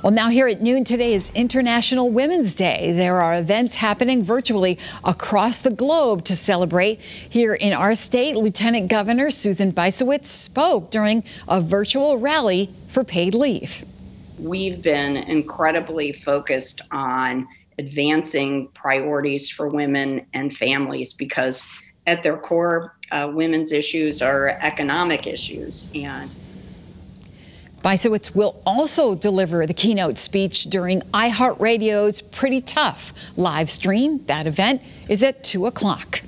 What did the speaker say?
Well, now here at noon today is International Women's Day. There are events happening virtually across the globe to celebrate. Here in our state, Lieutenant Governor Susan Bysiewicz spoke during a virtual rally for paid leave. We've been incredibly focused on advancing priorities for women and families because at their core, uh, women's issues are economic issues and Bysiewicz will also deliver the keynote speech during iHeartRadio's Pretty Tough live stream. That event is at 2 o'clock.